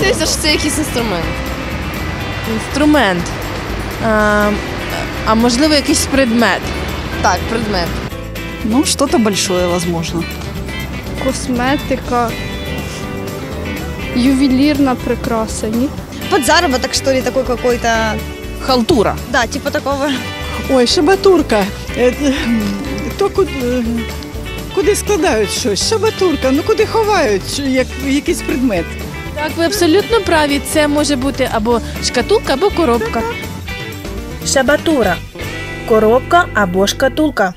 що це якийсь інструмент. Інструмент. А, а можливо, якийсь предмет. Так, предмет. Ну, что-то большое, возможно. Косметика, ювелірна прикраса, ні? Подзаработок, что ли, такой какой-то. Халтура. Да, типа такого. Ой, шабатурка. Е, е, То куди, е, куди складають щось? Шабатурка, ну куди ховають що- як, якийсь предмет. Так, ви абсолютно праві. Це може бути або шкатулка, або коробка. Шабатура коробка або шкатулка.